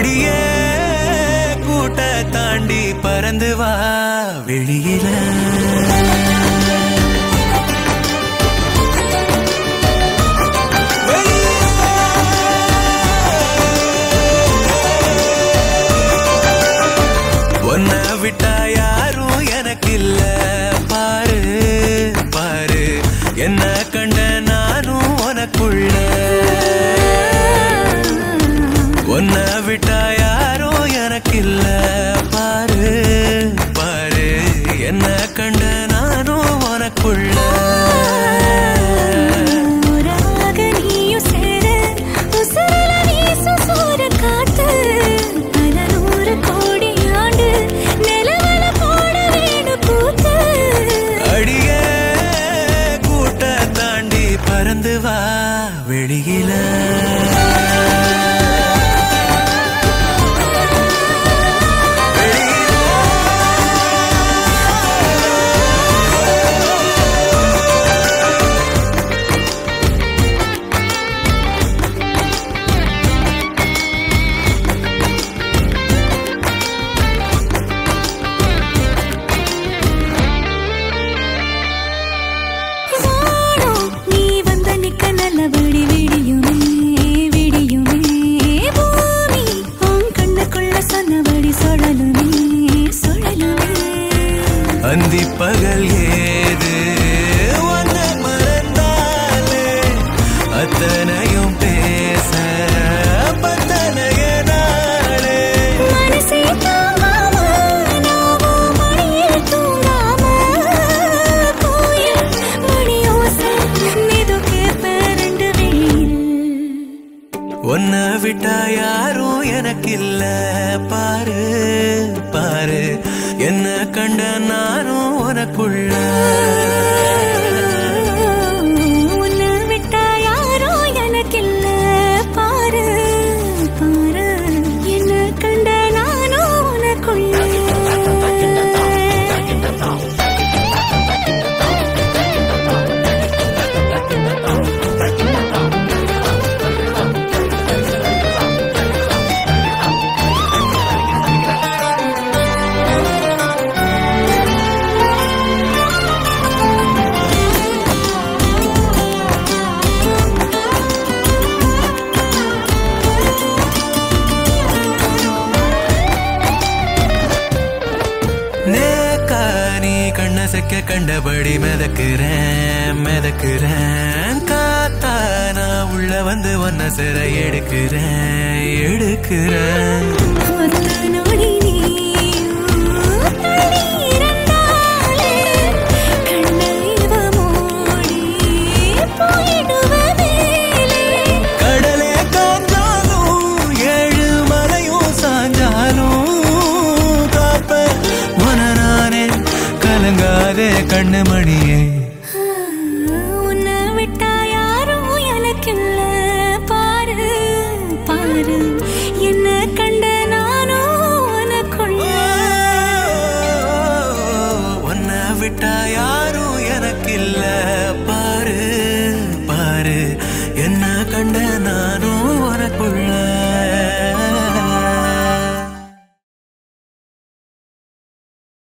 அப்படியே கூட்ட தாண்டி பறந்து வா வெளியில. ஒன்ன விட்டாயா வெளியில விட்டா யாரும் எனக்கில்ல பாரு. கண்ணசைக்க கண்டபடி மிதக்குறேன் மிதக்குறேன். காத்தா நான் உள்ள வந்து ஒன்ன சிற எடுக்கிறேன். எடுக்கிறேன் கண்ணுமணியே. உன்னை விட்டா யாரும் எனக்கில்ல. பாரு பாரு. என்ன கண்ட நானும் உனக்குள்ள. உன்னை விட்டா யாரும் எனக்கில்ல. பாரு பாரு. என்ன கண்ட நானும்